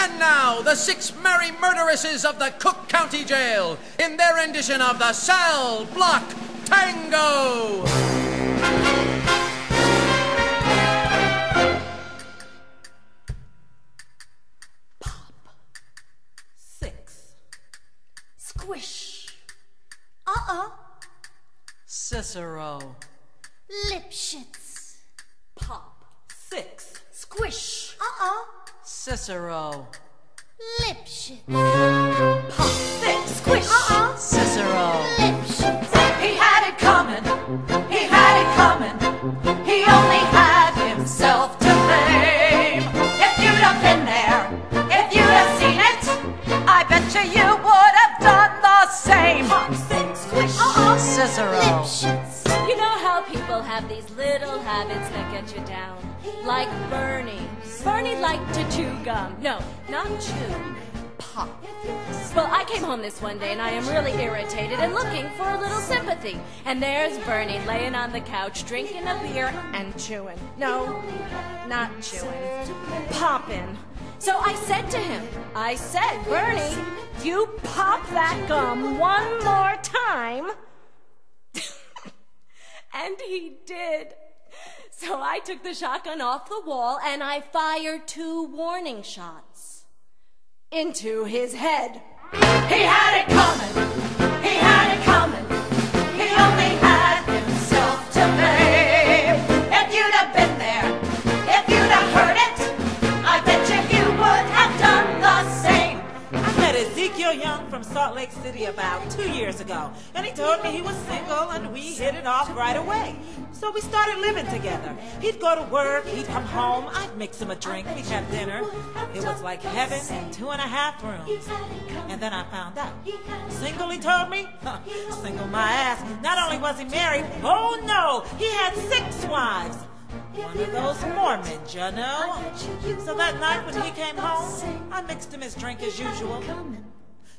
And now, the six merry murderesses of the Cook County Jail in their rendition of the Cell Block Tango. Pop. Six. Squish. Uh-uh. Cicero. Lipschitz. Pop. Six. Squish. Uh-uh. Cicero. Lipschitz. Pop. Six. Squish. Uh-uh. Cicero. Lipschitz. He had it coming. He had it coming. He only had himself to blame. If you'd have been there, if you'd have seen it, I bet you you would have done the same. Pop. Six. Squish. Uh-uh. Cicero. Lipschitz. You know how people have these little habits that get you down? Like Bernie. Bernie liked to chew gum. No, not chew. Pop. Well, I came home this one day and I am really irritated and looking for a little sympathy. And there's Bernie laying on the couch drinking a beer and chewing. No, not chewing. Popping. So I said to him, I said, Bernie, you pop that gum one more time. And he did. So I took the shotgun off the wall and I fired two warning shots into his head. He had it coming. From Salt Lake City about two years ago, and he told me he was single and we hit it off right away. So we started living together. He'd go to work, he'd come home, I'd mix him a drink, we'd have dinner. It was like heaven in two and a half rooms. And then I found out. Single, he told me? Single my ass. Not only was he married, oh no, he had six wives. One of those Mormons, you know. So that night when he came home, I mixed him his drink as usual.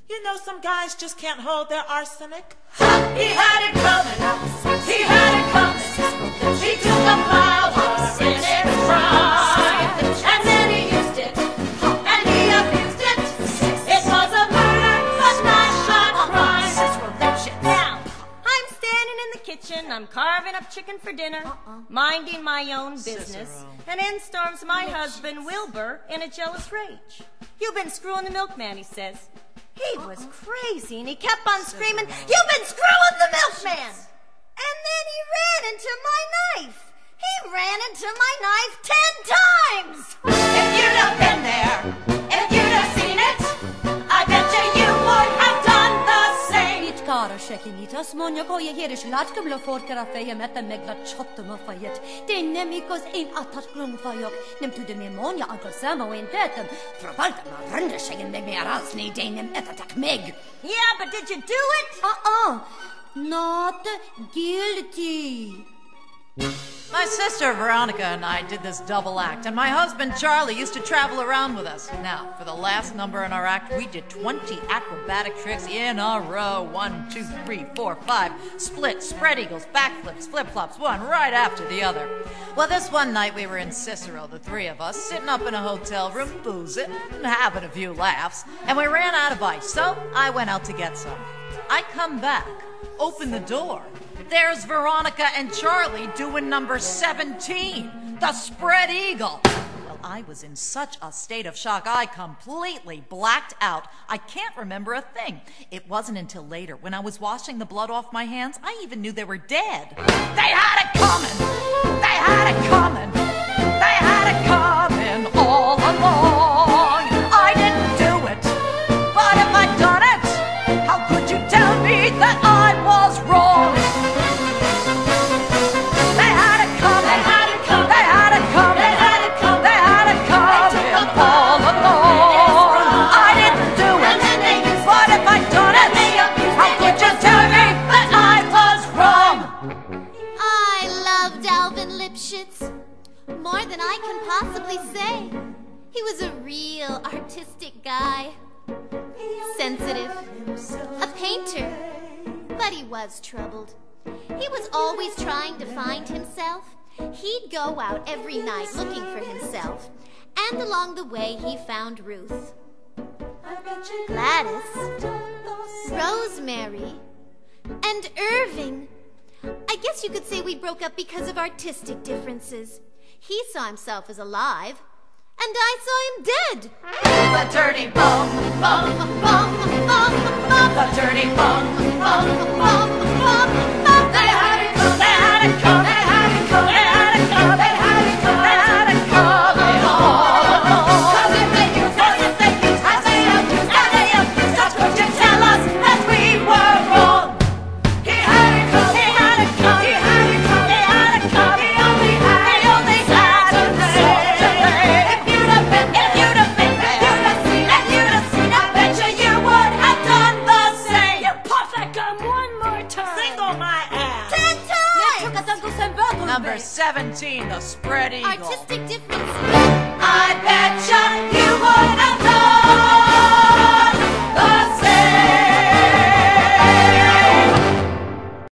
You know, some guys just can't hold their arsenic. He had it coming. He had it coming. He took a flower in its prime. And then he used it. And he abused it. It was a murder, but not a crime. Now, I'm standing in the kitchen, I'm carving up chicken for dinner, minding my own business, and in storms my husband Wilbur in a jealous rage. You've been screwing the milkman, he says. He was crazy, and he kept on screaming, You've been screwing the milkman! Lat kum lo fort kara feje met de megla chotte ma fajet. De nemikos ein atat klung fajok, nem tu de memonia ankel sama wen tetem. Frabalta ma rende shegen me me rasni de nem etatak meg. Yeah, but did you do it? Uh-uh, not guilty. My sister Veronica and I did this double act, and my husband Charlie used to travel around with us. Now, for the last number in our act, we did 20 acrobatic tricks in a row. One, two, three, four, five. Split, spread eagles, backflips, flip flops, one right after the other. Well, this one night we were in Cicero, the three of us, sitting up in a hotel room, boozing, and having a few laughs, and we ran out of ice, so I went out to get some. I come back, open the door. There's Veronica and Charlie doing number 17, the spread eagle. Well, I was in such a state of shock, I completely blacked out. I can't remember a thing. It wasn't until later, when I was washing the blood off my hands, I even knew they were dead. They had it coming! They had it coming! Sensitive, a painter, but he was troubled. He was always trying to find himself. He'd go out every night looking for himself. And along the way, he found Ruth, Gladys, Rosemary, and Irving. I guess you could say we broke up because of artistic differences. He saw himself as alive, and I saw him dead. The dirty bum, Bum, bum, bum, bum, the dirty bum, bum, bum, seen the spread eagle. Artistic differences. I betcha you would have known.